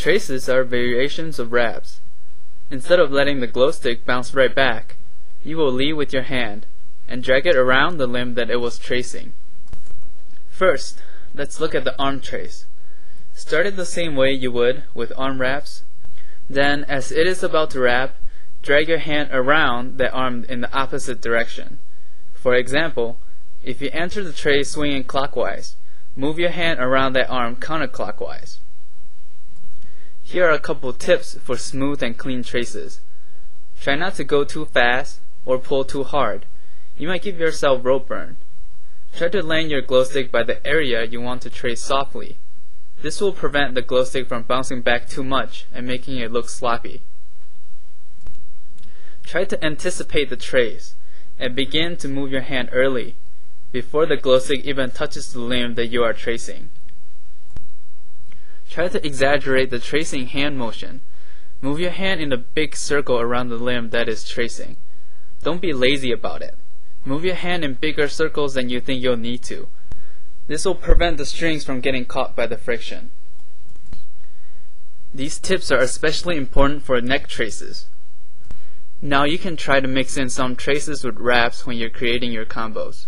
Traces are variations of wraps. Instead of letting the glow stick bounce right back, you will lead with your hand and drag it around the limb that it was tracing. First, let's look at the arm trace. Start it the same way you would with arm wraps. Then, as it is about to wrap, drag your hand around the arm in the opposite direction. For example, if you enter the trace swinging clockwise, move your hand around that arm counterclockwise. Here are a couple tips for smooth and clean traces. Try not to go too fast or pull too hard. You might give yourself rope burn. Try to land your glow stick by the area you want to trace softly. This will prevent the glow stick from bouncing back too much and making it look sloppy. Try to anticipate the trace and begin to move your hand early, before the glow stick even touches the limb that you are tracing. Try to exaggerate the tracing hand motion. Move your hand in a big circle around the limb that is tracing. Don't be lazy about it. Move your hand in bigger circles than you think you'll need to. This will prevent the strings from getting caught by the friction. These tips are especially important for neck traces. Now you can try to mix in some traces with wraps when you're creating your combos.